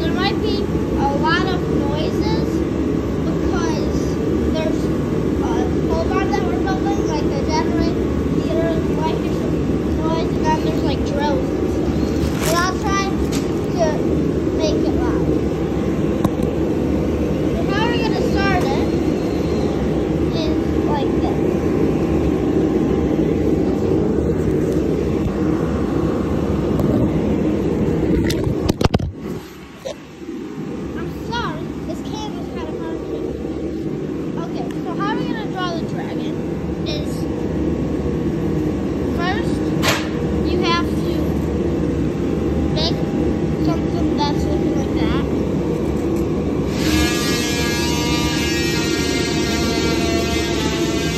there might be a lot of noises because there's a pole barn that we're building, like a generator, you might hear some noise, and then there's like drills and stuff. But I'll try to make it loud. So how we're gonna start it is like this. I'm sorry, this camera's kind of hard to. Okay, so how we're gonna draw the dragon is first you have to make something that's looking like that.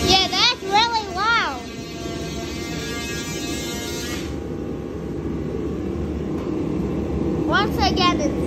Yeah, that's really loud. Once again,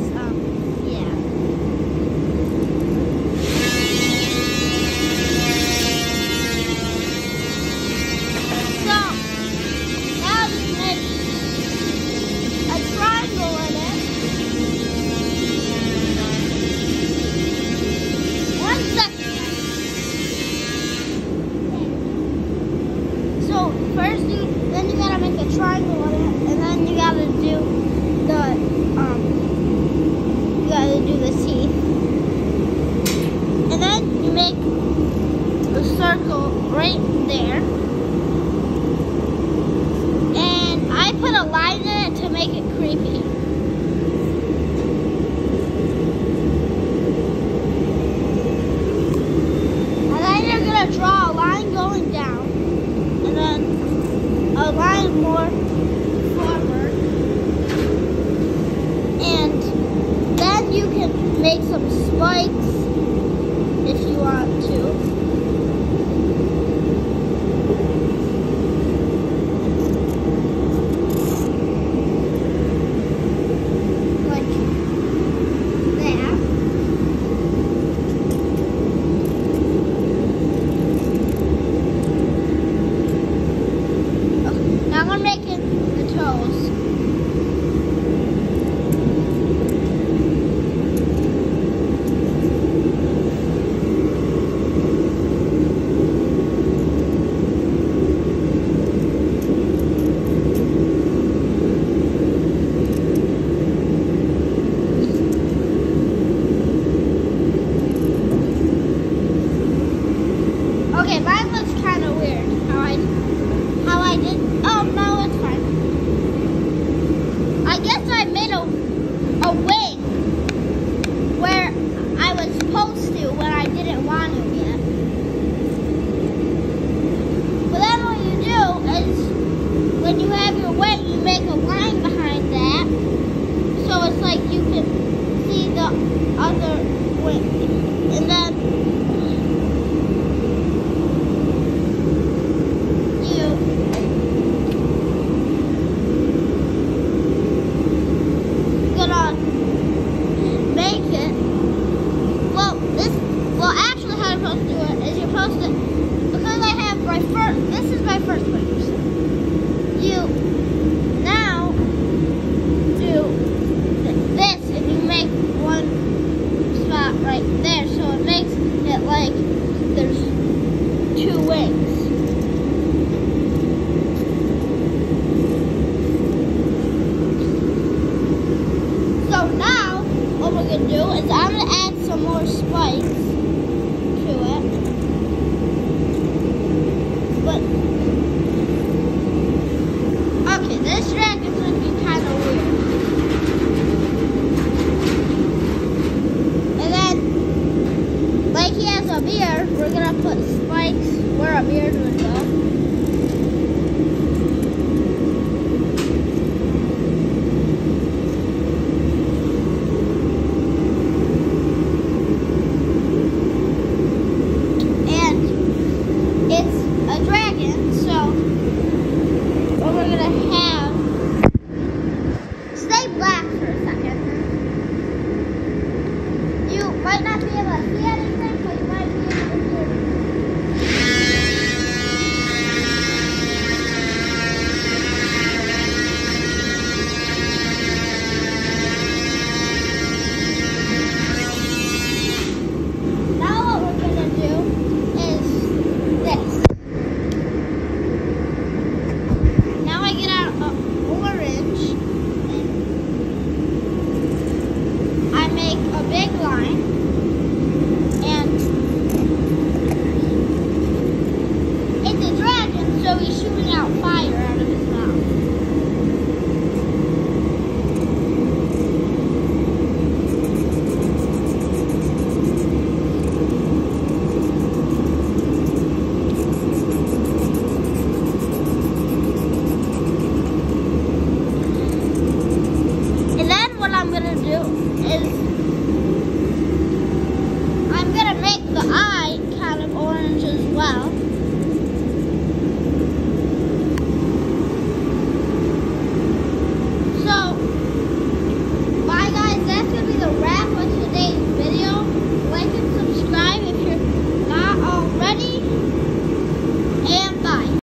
first one you said. You now do this and you make one spot right there. So it makes it like there's two wings. So now what we're going to do is I'm going to add some more spikes. Might not be able to See anything?